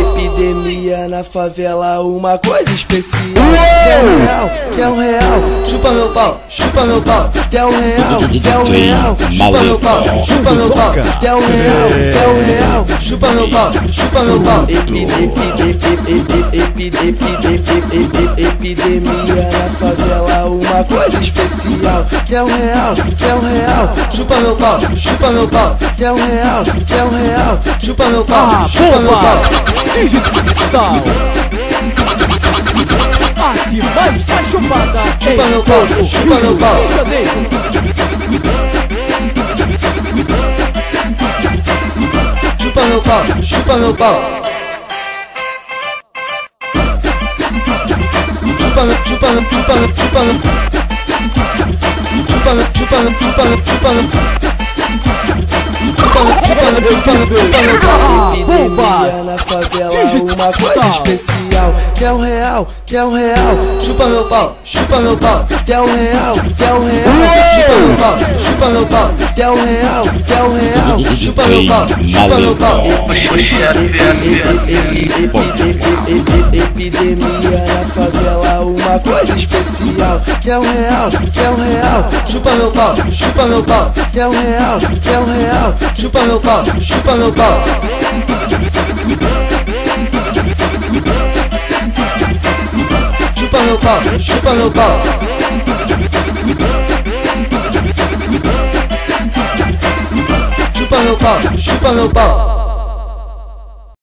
Epidemia na favela, uma coisa especial. Quer um real, quer um real, chupa meu pau, chupa meu pau. Quer um real, quer um real, chupa meu pau, chupa meu pau. Quer um real, quer um real, chupa meu pau, chupa meu pau. Epidemia na favela, uma coisa especial. Quer um real, quer um real, chupa meu pau, chupa meu pau. Quer um real, quer um real, chupa meu pau, ah, chupa meu pau. Digital. Aqui mais uma chupada. Chupa meu pau, chupa meu pau. Chupa meu pau, chupa meu pau. Chupando, chupando, chupando, chupando. Chupando, chupando, chupando, chupando. Epidemia na favela, uma coisa especial. Quer um real, quer um real, chupa meu pau, chupa meu pau. Quer um real, quer um real, chupa meu pau. Quer um real, quer um real, chupa meu pau, chupa meu pau. Epidemia na favela, coisa especial. Quer um real, quer um real, chupa meu pau, chupa meu pau. Quer um real, quer um real, chupa meu pau, chupa meu pau. Chupa meu pau, chupa meu pau. Chupa meu pau, chupa meu pau.